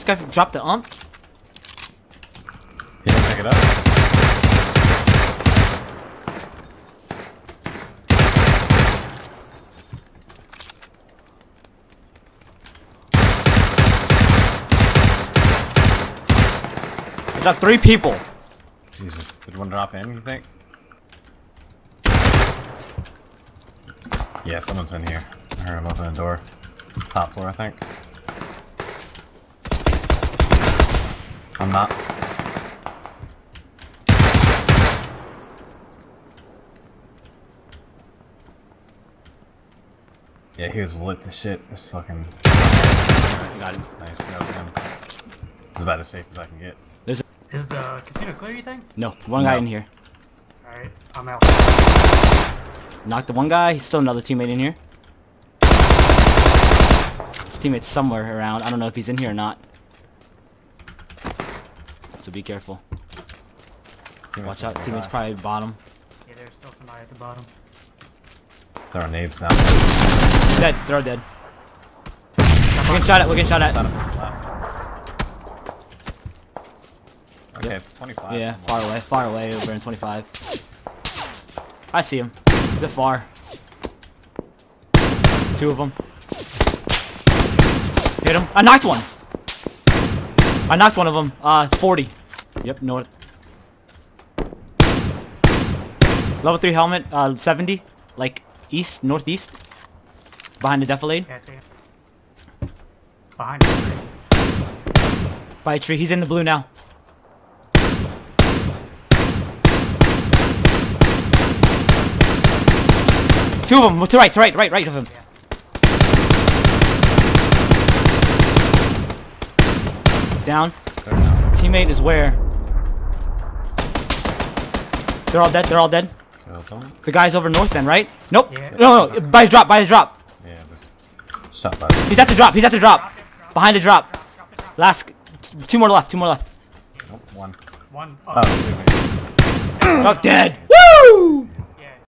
This guy dropped the ump. He didn't pick it up. I dropped three people. Jesus, did one drop in, you think? Yeah, someone's in here. I heard him open the door. Top floor, I think. I'm not. Yeah, he was lit to shit. This fucking. Got him. Nice, that was him. It's about as safe as I can get. There's Is the casino clear, you think? no one guy in here. Alright, I'm out. Knocked the one guy. He's still another teammate in here. His teammate's somewhere around. I don't know if he's in here or not. So be careful. Teammates Watch out. Teammate's by. probably bottom. Yeah, there's still somebody at the bottom. There are nades now. Dead. They're all dead. We're getting shot at. We're getting shot Shot at. him left. Okay, Yep. it's 25. Yeah, far away. Far away over in 25. I see him. A bit far. Two of them. Hit him. I knocked one. I knocked one of them. Uh, 40. Yep, north. Level 3 helmet, uh, 70. Like, east, northeast. Behind the defilade. Yeah, I see him. Behind you. By a tree. He's in the blue now. Two of them. To right, to right, right, right of him. Down. His teammate is where? They're all dead. They're all dead. The guy's over north then, right? Nope. Yeah. No, no. By the drop. By the drop. Yeah, just shot by. He's at the drop. He's at the drop. Behind the drop. Last. Two more left. Two more left. Nope, one. One. Oh, Oh, two, maybe. Dead.